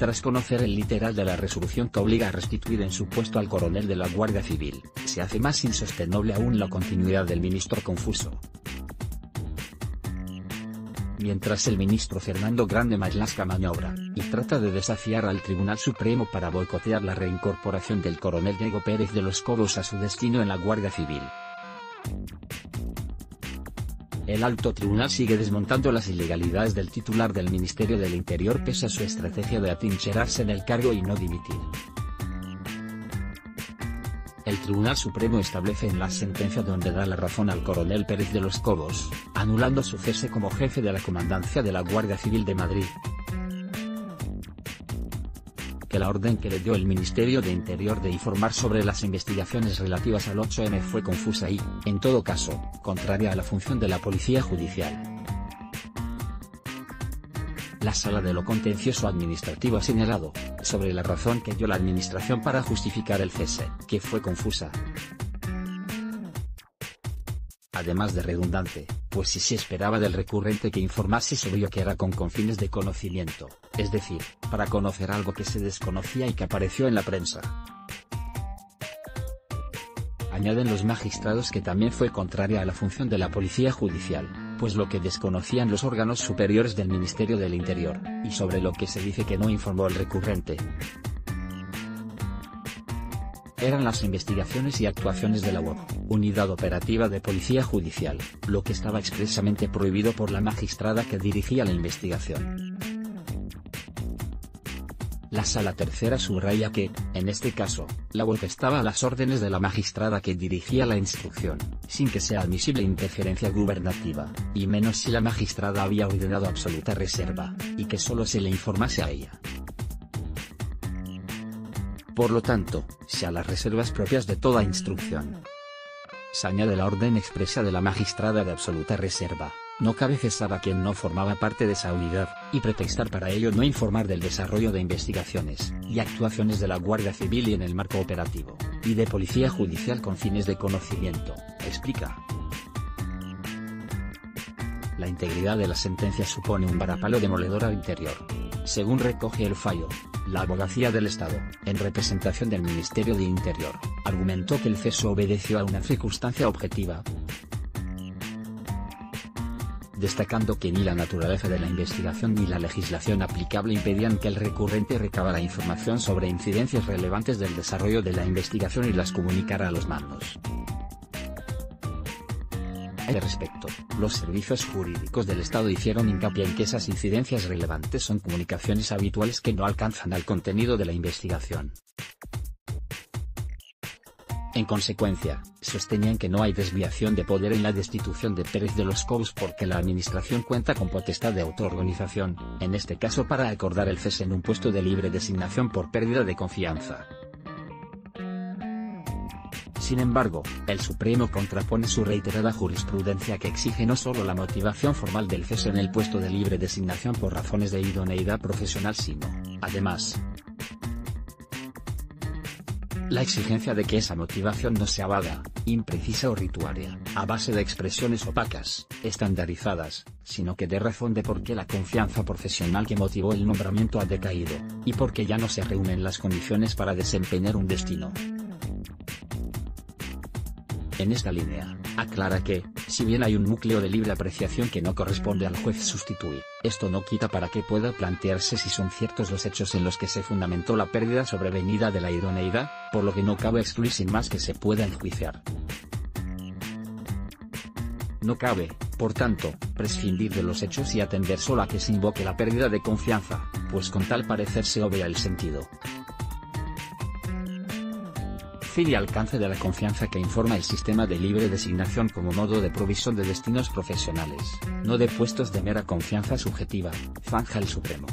Tras conocer el literal de la resolución que obliga a restituir en su puesto al coronel de la Guardia Civil, se hace más insostenible aún la continuidad del ministro confuso. Mientras el ministro Fernando Grande Marlaska maniobra, y trata de desafiar al Tribunal Supremo para boicotear la reincorporación del coronel Diego Pérez de los Cobos a su destino en la Guardia Civil. El alto tribunal sigue desmontando las ilegalidades del titular del Ministerio del Interior pese a su estrategia de atrincherarse en el cargo y no dimitir. El Tribunal Supremo establece en la sentencia donde da la razón al coronel Pérez de los Cobos, anulando su cese como jefe de la comandancia de la Guardia Civil de Madrid, la orden que le dio el Ministerio de Interior de informar sobre las investigaciones relativas al 8M fue confusa y, en todo caso, contraria a la función de la Policía Judicial. La Sala de lo Contencioso Administrativo ha señalado, sobre la razón que dio la Administración para justificar el cese, que fue confusa, además de redundante, pues si se esperaba del recurrente que informase sobre lo que era con confines de conocimiento, es decir, para conocer algo que se desconocía y que apareció en la prensa. Añaden los magistrados que también fue contraria a la función de la Policía Judicial, pues lo que desconocían los órganos superiores del Ministerio del Interior, y sobre lo que se dice que no informó el recurrente eran las investigaciones y actuaciones de la UOP, Unidad Operativa de Policía Judicial, lo que estaba expresamente prohibido por la magistrada que dirigía la investigación. La Sala Tercera subraya que, en este caso, la UOP estaba a las órdenes de la magistrada que dirigía la instrucción, sin que sea admisible interferencia gubernativa, y menos si la magistrada había ordenado absoluta reserva, y que solo se le informase a ella. Por lo tanto, sea las reservas propias de toda instrucción. Se añade la orden expresa de la magistrada de absoluta reserva, no cabe cesar a quien no formaba parte de esa unidad, y pretextar para ello no informar del desarrollo de investigaciones y actuaciones de la Guardia Civil y en el marco operativo, y de Policía Judicial con fines de conocimiento, explica. La integridad de la sentencia supone un varapalo demoledor al interior. Según recoge el fallo, la abogacía del Estado, en representación del Ministerio de Interior, argumentó que el ceso obedeció a una circunstancia objetiva, destacando que ni la naturaleza de la investigación ni la legislación aplicable impedían que el recurrente recabara información sobre incidencias relevantes del desarrollo de la investigación y las comunicara a los mandos. Al respecto, los servicios jurídicos del Estado hicieron hincapié en que esas incidencias relevantes son comunicaciones habituales que no alcanzan al contenido de la investigación. En consecuencia, sostenían que no hay desviación de poder en la destitución de Pérez de los Cobos porque la Administración cuenta con potestad de autoorganización, en este caso para acordar el cese en un puesto de libre designación por pérdida de confianza. Sin embargo, el Supremo contrapone su reiterada jurisprudencia que exige no solo la motivación formal del cese en el puesto de libre designación por razones de idoneidad profesional sino, además, la exigencia de que esa motivación no sea vaga, imprecisa o rituaria, a base de expresiones opacas, estandarizadas, sino que dé razón de por qué la confianza profesional que motivó el nombramiento ha decaído, y por qué ya no se reúnen las condiciones para desempeñar un destino. En esta línea, aclara que, si bien hay un núcleo de libre apreciación que no corresponde al juez sustituir, esto no quita para que pueda plantearse si son ciertos los hechos en los que se fundamentó la pérdida sobrevenida de la idoneidad, por lo que no cabe excluir sin más que se pueda enjuiciar. No cabe, por tanto, prescindir de los hechos y atender solo a que se invoque la pérdida de confianza, pues con tal parecer se obvia el sentido y alcance de la confianza que informa el sistema de libre designación como modo de provisión de destinos profesionales, no de puestos de mera confianza subjetiva, zanja el Supremo.